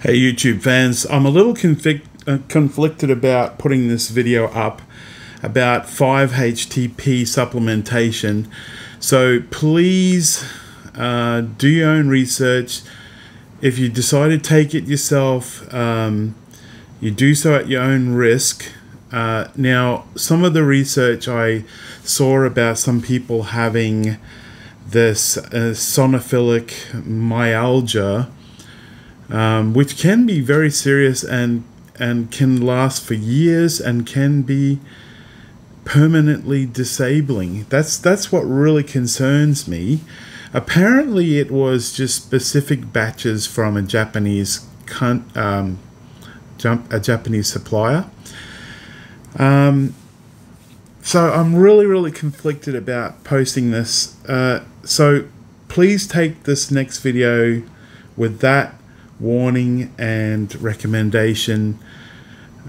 Hey YouTube fans, I'm a little uh, conflicted about putting this video up about 5-HTP supplementation. So please uh, do your own research. If you decide to take it yourself, um, you do so at your own risk. Uh, now, some of the research I saw about some people having this uh, eosinophilic myalgia um, which can be very serious and and can last for years and can be permanently disabling. That's that's what really concerns me. Apparently, it was just specific batches from a Japanese um, a Japanese supplier. Um, so I'm really, really conflicted about posting this. Uh, so please take this next video with that warning and recommendation.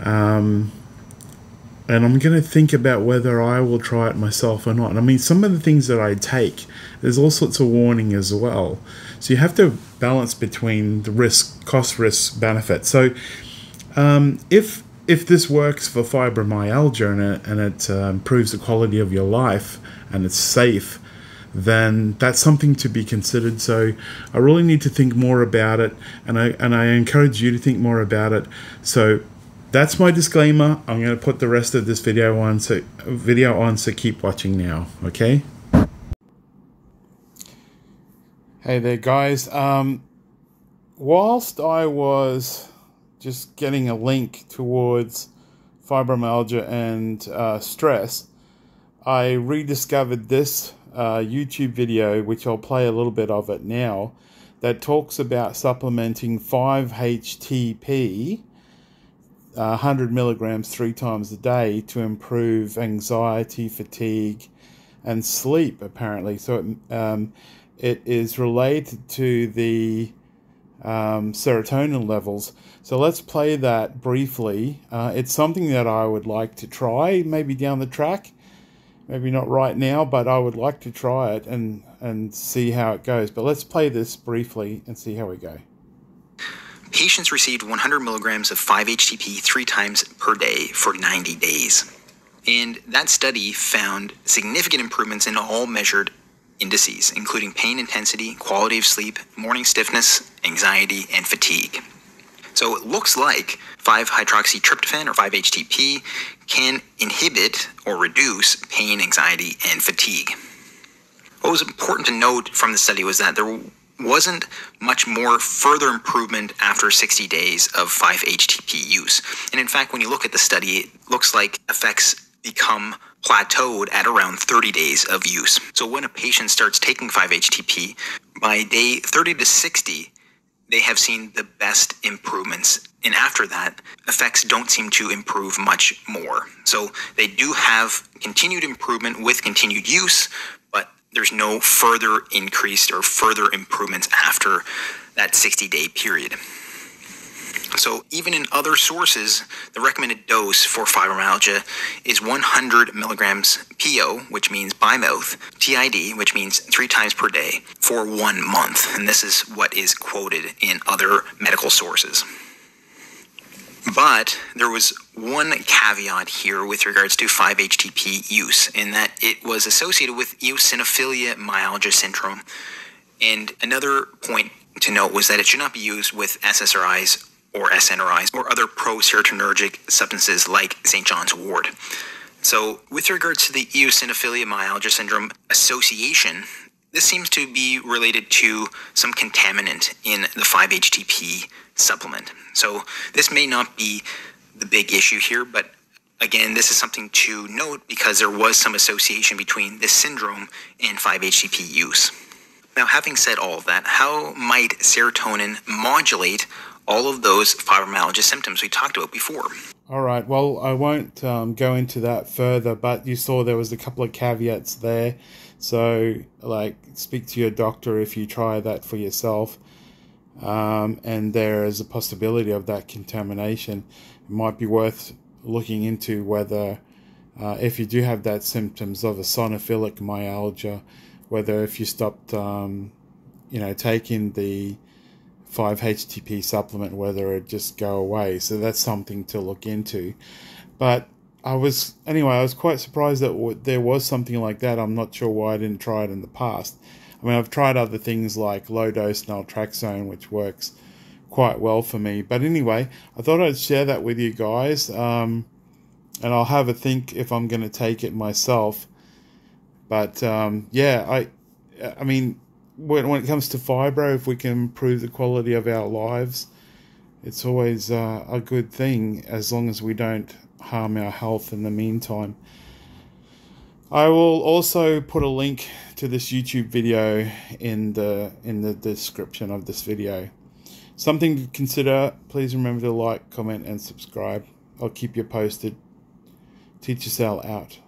Um, and I'm going to think about whether I will try it myself or not. I mean, some of the things that I take, there's all sorts of warning as well. So you have to balance between the risk, cost, risk, benefit. So um, if if this works for fibromyalgia and it, and it uh, improves the quality of your life and it's safe, then that's something to be considered. So I really need to think more about it, and I and I encourage you to think more about it. So that's my disclaimer. I'm going to put the rest of this video on. So video on. So keep watching now. Okay. Hey there, guys. Um, whilst I was just getting a link towards fibromyalgia and uh, stress, I rediscovered this uh, YouTube video, which I'll play a little bit of it now, that talks about supplementing 5-HTP, uh, 100 milligrams three times a day to improve anxiety, fatigue, and sleep, apparently. So it, um, it is related to the um, serotonin levels. So let's play that briefly. Uh, it's something that I would like to try maybe down the track maybe not right now, but I would like to try it and, and see how it goes. But let's play this briefly and see how we go. Patients received 100 milligrams of 5-HTP three times per day for 90 days. And that study found significant improvements in all measured indices, including pain intensity, quality of sleep, morning stiffness, anxiety, and fatigue. So it looks like 5-hydroxytryptophan or 5-HTP can inhibit or reduce pain, anxiety, and fatigue. What was important to note from the study was that there wasn't much more further improvement after 60 days of 5-HTP use. And in fact, when you look at the study, it looks like effects become plateaued at around 30 days of use. So when a patient starts taking 5-HTP, by day 30 to 60, they have seen the best improvements. And after that, effects don't seem to improve much more. So they do have continued improvement with continued use, but there's no further increase or further improvements after that 60 day period. So even in other sources, the recommended dose for fibromyalgia is 100 milligrams PO, which means by mouth, TID, which means three times per day, for one month. And this is what is quoted in other medical sources. But there was one caveat here with regards to 5-HTP use, in that it was associated with eosinophilia myalgia syndrome. And another point to note was that it should not be used with SSRIs or SNRIs or other pro-serotonergic substances like St. John's wort. So, with regards to the eosinophilia myalgia syndrome association, this seems to be related to some contaminant in the 5-HTP supplement. So, this may not be the big issue here, but again, this is something to note because there was some association between this syndrome and 5-HTP use. Now, having said all that, how might serotonin modulate all of those fibromyalgia symptoms we talked about before. All right. Well, I won't um, go into that further, but you saw there was a couple of caveats there. So, like, speak to your doctor if you try that for yourself. Um, and there is a possibility of that contamination. It might be worth looking into whether, uh, if you do have that symptoms of a eosinophilic myalgia, whether if you stopped, um, you know, taking the 5-HTP supplement, whether it just go away. So that's something to look into. But I was anyway. I was quite surprised that there was something like that. I'm not sure why I didn't try it in the past. I mean, I've tried other things like low dose naltrexone, which works quite well for me. But anyway, I thought I'd share that with you guys, um, and I'll have a think if I'm going to take it myself. But um, yeah, I, I mean, when when it comes to fibro, if we can improve the quality of our lives, it's always uh, a good thing as long as we don't harm our health in the meantime. I will also put a link to this YouTube video in the in the description of this video. Something to consider. Please remember to like, comment, and subscribe. I'll keep you posted. Teacher Sal out.